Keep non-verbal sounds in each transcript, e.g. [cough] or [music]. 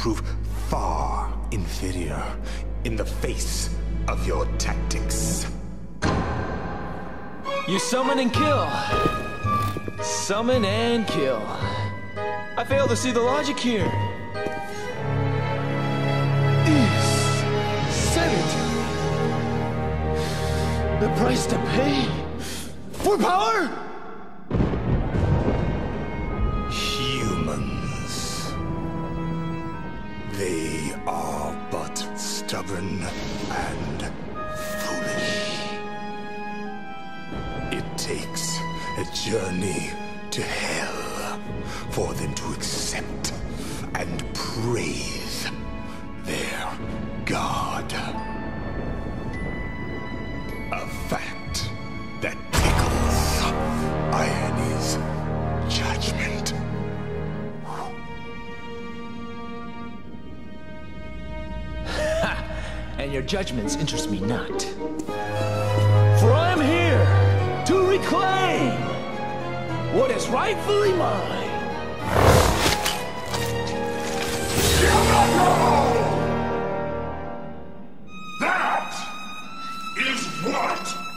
prove far inferior in the face of your tactics. You summon and kill. Summon and kill. I fail to see the logic here. Is Senate the price to pay for power? Stubborn and foolish. It takes a journey to hell for them to accept and praise their God. A judgments interest me not. For I'm here to reclaim what is rightfully mine. That is what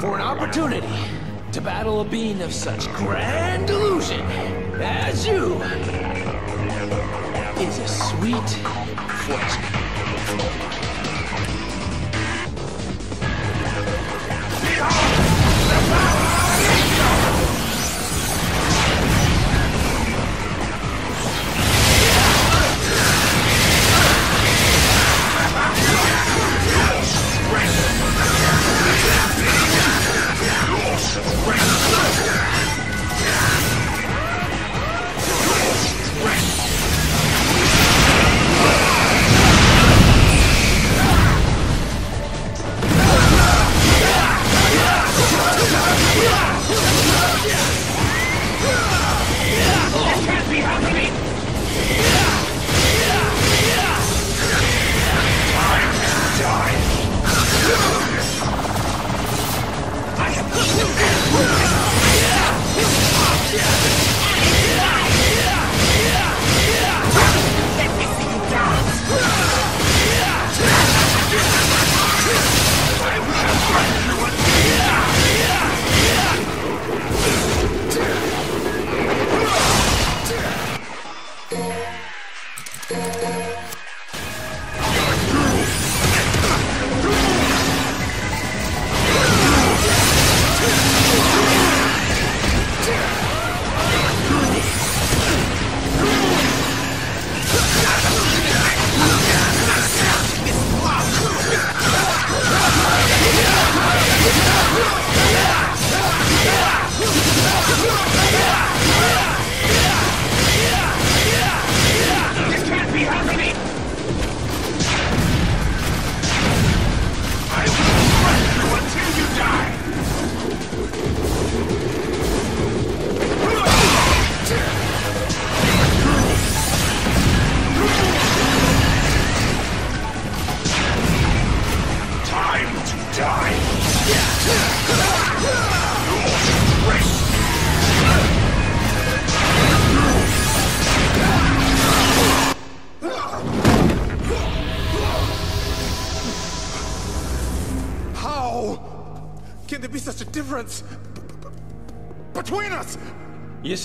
for an opportunity to battle a being of such grand delusion as you. Is a sweet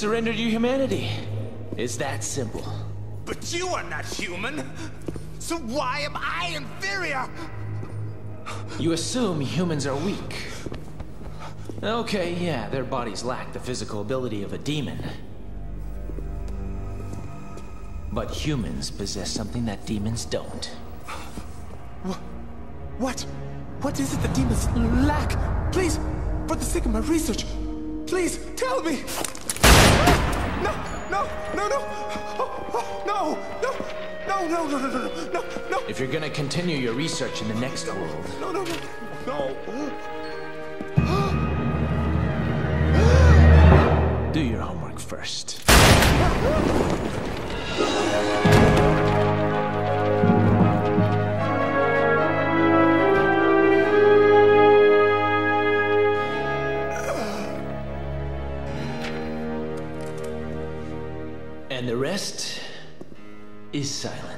surrendered your humanity. It's that simple. But you are not human. So why am I inferior? You assume humans are weak. Okay, yeah, their bodies lack the physical ability of a demon. But humans possess something that demons don't. What? What is it that demons lack? Please, for the sake of my research, please tell me. No, no, no, no, oh, oh, no, no. No, no, no, no, no, no, no, If you're gonna continue your research in the next world, no, no, no, no. do your homework first. [laughs] is silence.